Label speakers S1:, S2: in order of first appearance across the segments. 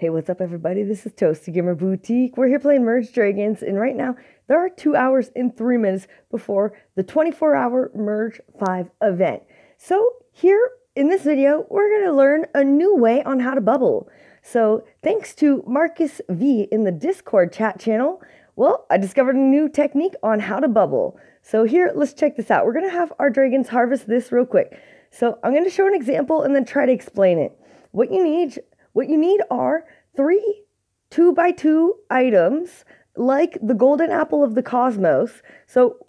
S1: Hey, what's up, everybody? This is Toasted Gamer Boutique. We're here playing Merge Dragons, and right now there are two hours and three minutes before the 24 hour Merge 5 event. So, here in this video, we're going to learn a new way on how to bubble. So, thanks to Marcus V in the Discord chat channel, well, I discovered a new technique on how to bubble. So, here, let's check this out. We're going to have our dragons harvest this real quick. So, I'm going to show an example and then try to explain it. What you need what you need are three two by two items like the golden apple of the cosmos. So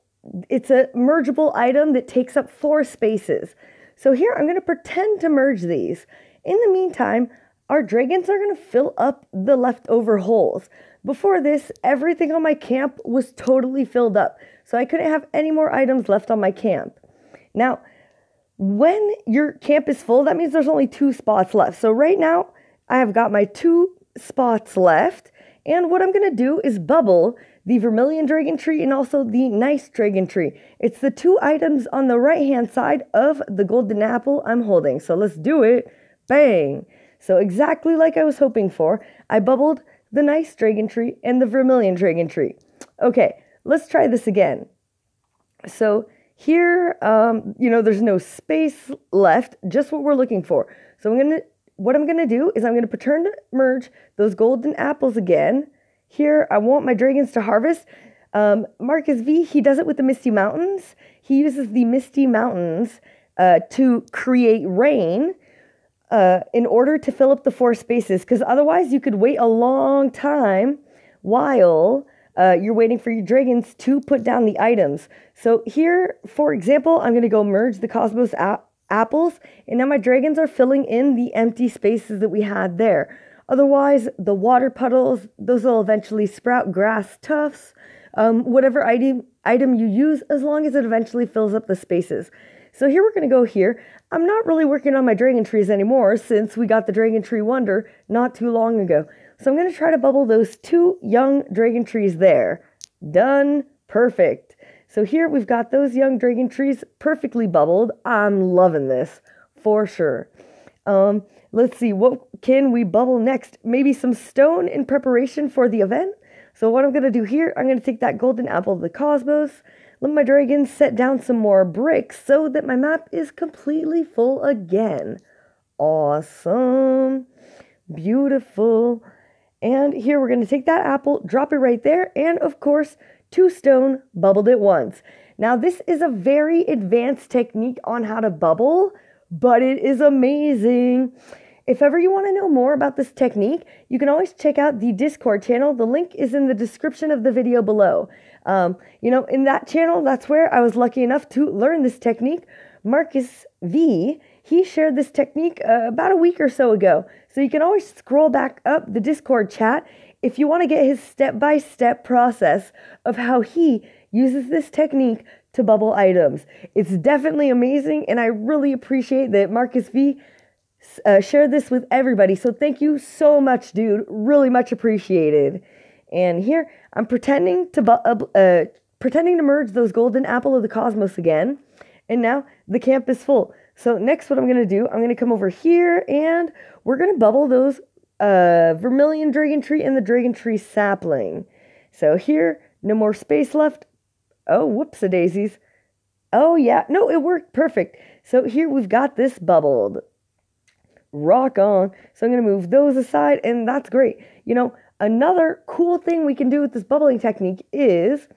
S1: it's a mergeable item that takes up four spaces. So here I'm going to pretend to merge these. In the meantime, our dragons are going to fill up the leftover holes. Before this, everything on my camp was totally filled up, so I couldn't have any more items left on my camp. Now, when your camp is full, that means there's only two spots left. So right now, I have got my two spots left. And what I'm going to do is bubble the Vermilion Dragon Tree and also the Nice Dragon Tree. It's the two items on the right hand side of the Golden Apple I'm holding. So let's do it. Bang! So exactly like I was hoping for, I bubbled the Nice Dragon Tree and the Vermilion Dragon Tree. Okay, let's try this again. So here, um, you know, there's no space left, just what we're looking for. So I'm going to what I'm going to do is I'm going to pretend to merge those golden apples again. Here, I want my dragons to harvest. Um, Marcus V, he does it with the Misty Mountains. He uses the Misty Mountains uh, to create rain uh, in order to fill up the four spaces, because otherwise you could wait a long time while uh, you're waiting for your dragons to put down the items. So here, for example, I'm going to go merge the Cosmos app apples, and now my dragons are filling in the empty spaces that we had there. Otherwise, the water puddles, those will eventually sprout grass tufts, um, whatever item, item you use, as long as it eventually fills up the spaces. So here we're going to go here. I'm not really working on my dragon trees anymore since we got the dragon tree wonder not too long ago. So I'm going to try to bubble those two young dragon trees there. Done. Perfect. So here we've got those young dragon trees perfectly bubbled. I'm loving this for sure. Um, let's see, what can we bubble next? Maybe some stone in preparation for the event. So what I'm going to do here, I'm going to take that golden apple of the cosmos, let my dragons set down some more bricks so that my map is completely full again. Awesome. Beautiful. And here we're going to take that apple, drop it right there, and of course, two stone, bubbled it once. Now, this is a very advanced technique on how to bubble, but it is amazing. If ever you want to know more about this technique, you can always check out the Discord channel. The link is in the description of the video below. Um, you know, in that channel, that's where I was lucky enough to learn this technique. Marcus V, he shared this technique uh, about a week or so ago. So you can always scroll back up the Discord chat if you want to get his step by step process of how he uses this technique to bubble items. It's definitely amazing, and I really appreciate that Marcus V uh, shared this with everybody. So thank you so much, dude. Really much appreciated. And here I'm pretending to bu- uh, pretending to merge those golden apple of the cosmos again. And now the camp is full. So next, what I'm gonna do, I'm gonna come over here and we're gonna bubble those uh, Vermilion Dragon Tree and the Dragon Tree Sapling. So here, no more space left. Oh, whoops a daisies. Oh, yeah. No, it worked perfect. So here we've got this bubbled. Rock on. So I'm going to move those aside, and that's great. You know, another cool thing we can do with this bubbling technique is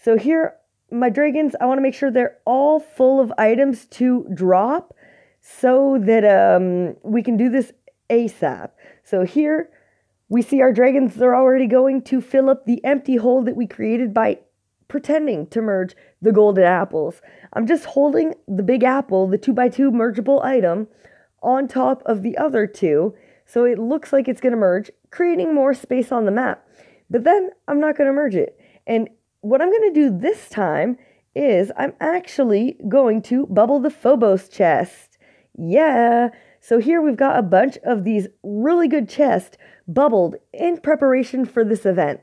S1: so here, my dragons, I want to make sure they're all full of items to drop so that um, we can do this ASAP. So here we see our dragons, they're already going to fill up the empty hole that we created by pretending to merge the golden apples. I'm just holding the big apple, the 2x2 mergeable item, on top of the other two, so it looks like it's going to merge, creating more space on the map. But then I'm not going to merge it. And what I'm going to do this time is I'm actually going to bubble the Phobos chest. Yeah, so here we've got a bunch of these really good chests bubbled in preparation for this event.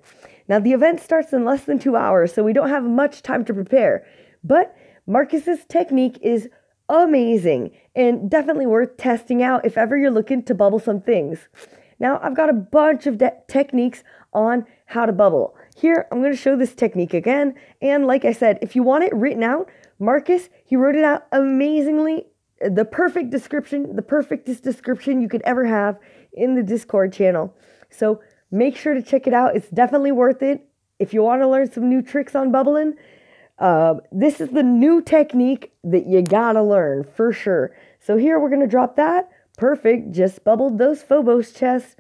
S1: Now the event starts in less than two hours, so we don't have much time to prepare. But Marcus's technique is amazing and definitely worth testing out if ever you're looking to bubble some things. Now I've got a bunch of techniques on how to bubble. Here, I'm going to show this technique again. And like I said, if you want it written out, Marcus, he wrote it out amazingly. The perfect description, the perfectest description you could ever have in the Discord channel. So make sure to check it out. It's definitely worth it. If you want to learn some new tricks on bubbling, uh, this is the new technique that you gotta learn for sure. So here we're gonna drop that. Perfect, just bubbled those Phobos chests.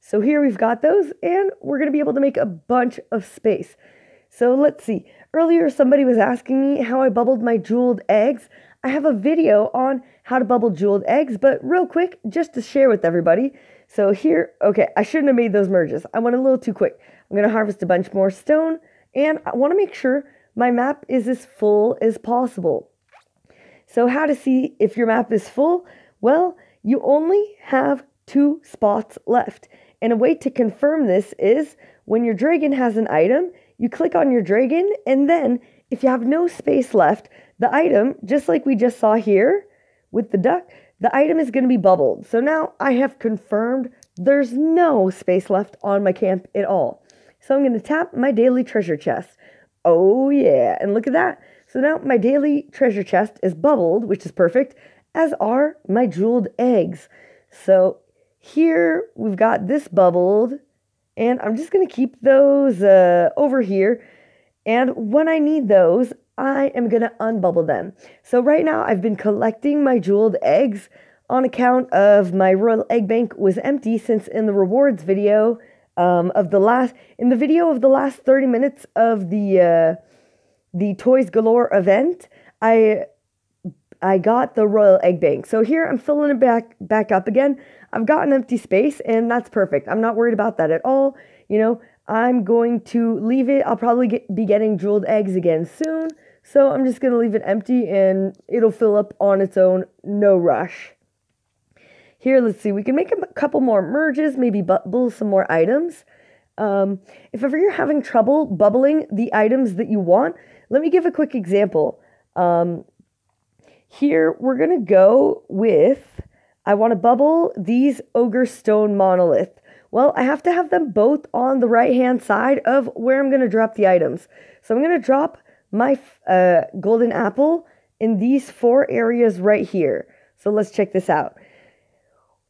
S1: So here we've got those, and we're gonna be able to make a bunch of space. So let's see. Earlier, somebody was asking me how I bubbled my jeweled eggs. I have a video on how to bubble jeweled eggs, but real quick, just to share with everybody. So here, okay, I shouldn't have made those merges. I went a little too quick. I'm gonna harvest a bunch more stone, and I wanna make sure my map is as full as possible. So how to see if your map is full? Well, you only have two spots left. And a way to confirm this is when your dragon has an item, you click on your dragon, and then if you have no space left, the item, just like we just saw here with the duck, the item is going to be bubbled. So now I have confirmed there's no space left on my camp at all. So I'm going to tap my daily treasure chest. Oh, yeah. And look at that. So now my daily treasure chest is bubbled, which is perfect, as are my jeweled eggs. So here we've got this bubbled, and I'm just going to keep those uh, over here. And when I need those, I am going to unbubble them. So right now I've been collecting my jeweled eggs on account of my royal egg bank was empty since in the rewards video um, of the last in the video of the last 30 minutes of the uh, the Toys Galore event, I I got the Royal Egg Bank. So here I'm filling it back back up again. I've got an empty space and that's perfect. I'm not worried about that at all. You know, I'm going to leave it. I'll probably get, be getting jeweled eggs again soon. So I'm just going to leave it empty and it'll fill up on its own. No rush. Here, let's see, we can make a couple more merges, maybe bubble some more items. Um, if ever you're having trouble bubbling the items that you want, let me give a quick example. Um, here, we're going to go with, I want to bubble these Ogre Stone Monolith. Well, I have to have them both on the right-hand side of where I'm going to drop the items. So I'm going to drop my uh, golden apple in these four areas right here. So let's check this out.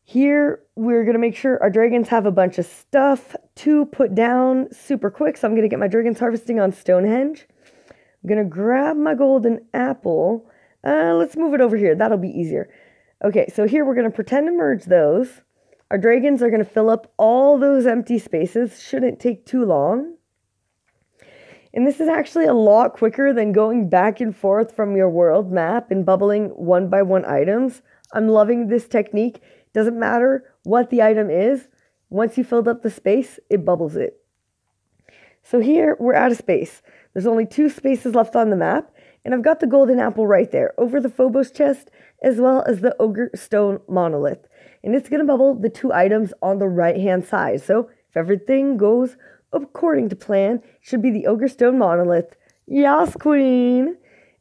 S1: Here, we're going to make sure our dragons have a bunch of stuff to put down super quick. So I'm going to get my dragons harvesting on Stonehenge. I'm going to grab my golden apple. Uh, let's move it over here. That'll be easier. Okay, so here we're going to pretend to merge those. Our dragons are going to fill up all those empty spaces. Shouldn't take too long. And this is actually a lot quicker than going back and forth from your world map and bubbling one by one items. I'm loving this technique. Doesn't matter what the item is, once you filled up the space, it bubbles it. So here we're out of space. There's only two spaces left on the map, and I've got the golden apple right there over the Phobos chest as well as the ogre stone monolith. And it's going to bubble the two items on the right hand side. So if everything goes according to plan, it should be the ogre stone monolith. Yes, queen.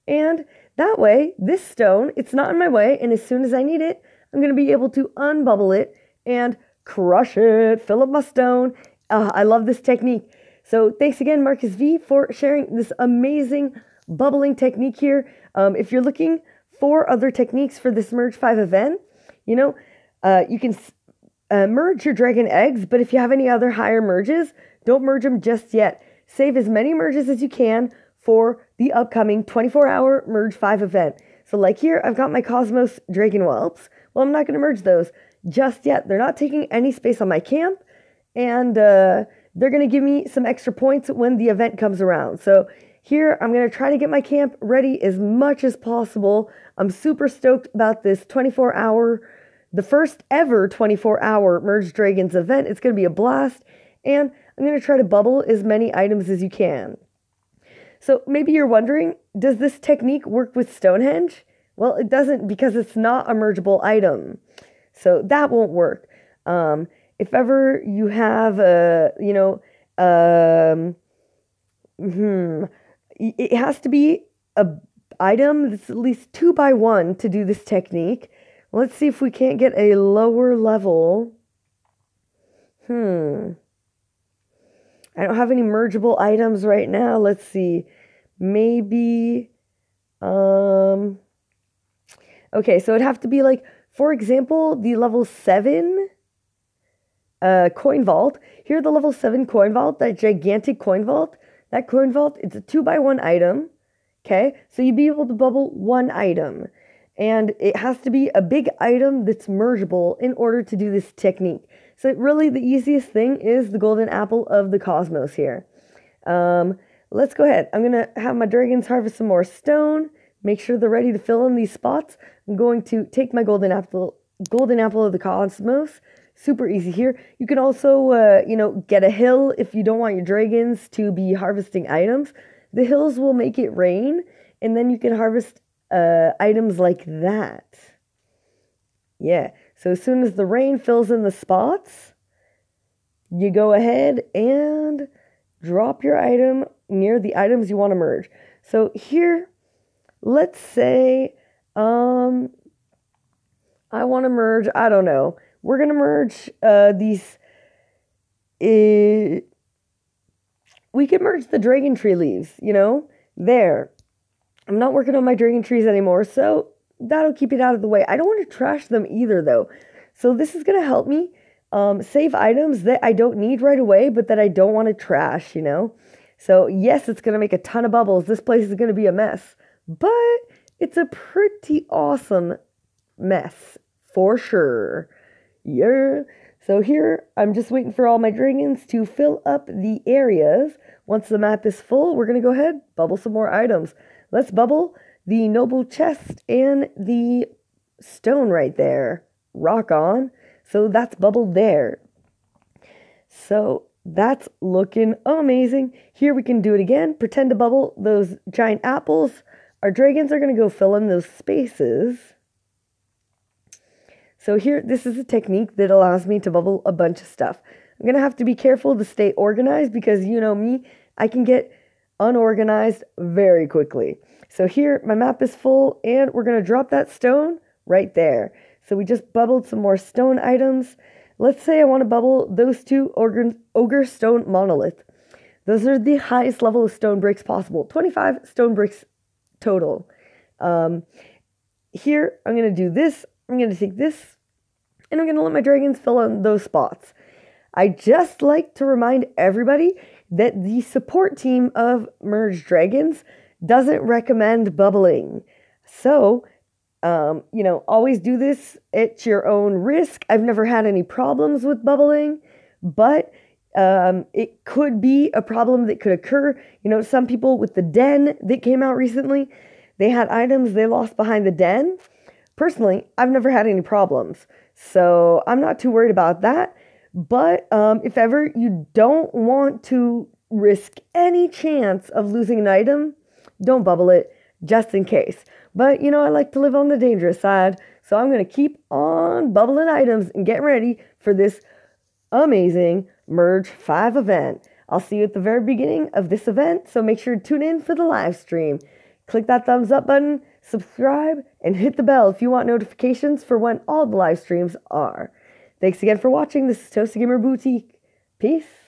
S1: And that way, this stone, it's not in my way, and as soon as I need it, I'm going to be able to unbubble it and crush it, fill up my stone. Uh, I love this technique. So thanks again, Marcus V, for sharing this amazing bubbling technique here. Um, if you're looking for other techniques for this Merge 5 event, you know, uh, you can uh, merge your dragon eggs, but if you have any other higher merges, don't merge them just yet. Save as many merges as you can for the upcoming 24 hour Merge 5 event. So, like here, I've got my Cosmos Dragon Whelps. Well, I'm not going to merge those just yet. They're not taking any space on my camp, and uh, they're going to give me some extra points when the event comes around. So here, I'm going to try to get my camp ready as much as possible. I'm super stoked about this 24 hour, the first ever 24 hour Merge Dragons event. It's going to be a blast, and I'm going to try to bubble as many items as you can. So maybe you're wondering, does this technique work with Stonehenge? Well, it doesn't because it's not a mergeable item. So that won't work. Um, if ever you have a, you know, um, hmm, it has to be a item that's at least two by one to do this technique. Let's see if we can't get a lower level. Hmm. I don't have any mergeable items right now. Let's see. Maybe um Okay, so it'd have to be like for example, the level 7 uh coin vault. Here the level 7 coin vault, that gigantic coin vault. That coin vault, it's a 2 by 1 item. Okay? So you'd be able to bubble one item. And it has to be a big item that's mergeable in order to do this technique. So really the easiest thing is the golden apple of the cosmos here. Um, let's go ahead. I'm going to have my dragons harvest some more stone. Make sure they're ready to fill in these spots. I'm going to take my golden apple, golden apple of the cosmos. Super easy here. You can also, uh, you know, get a hill if you don't want your dragons to be harvesting items. The hills will make it rain, and then you can harvest uh, items like that. Yeah. So as soon as the rain fills in the spots, you go ahead and drop your item near the items you want to merge. So here, let's say um, I want to merge, I don't know, we're to merge uh, these. Uh, we can merge the dragon tree leaves, you know, there. I'm not working on my dragon trees anymore, so that'll keep it out of the way. I don't want to trash them either, though. So this is to help me um, save items that I don't need right away, but that I don't want to trash, you know? So yes, it's to make a ton of bubbles. This place is to be a mess, but it's a pretty awesome mess for sure. Yeah. So here, I'm just waiting for all my dragons to fill up the areas. Once the map is full, we're going to go ahead, bubble some more items. Let's bubble the noble chest and the stone right there. Rock on. So that's bubbled there. So that's looking amazing. Here we can do it again. Pretend to bubble those giant apples. Our dragons are going to go fill in those spaces. So here, this is a technique that allows me to bubble a bunch of stuff. I'm going to have to be careful to stay organized because you know me, I can get unorganized very quickly. So here my map is full and we're going to drop that stone right there. So we just bubbled some more stone items. Let's say I want to bubble those two ogre, ogre stone monolith. Those are the highest level of stone bricks possible. 25 stone bricks total. Um, here I'm going to do this. I'm going to take this and I'm going to let my dragons fill in those spots. I just like to remind everybody that the support team of Merge Dragons doesn't recommend bubbling. So, um, you know, always do this at your own risk. I've never had any problems with bubbling, but um, it could be a problem that could occur. You know, some people with the den that came out recently, they had items they lost behind the den. Personally, I've never had any problems. So I'm not too worried about that. But um, if ever you don't want to risk any chance of losing an item, don't bubble it just in case. But you know, I like to live on the dangerous side, so I'm going to keep on bubbling items and get ready for this amazing Merge 5 event. I'll see you at the very beginning of this event, so make sure to tune in for the live stream. Click that thumbs up button, subscribe, and hit the bell if you want notifications for when all the live streams are. Thanks again for watching. This is Toasted Gamer Boutique. Peace.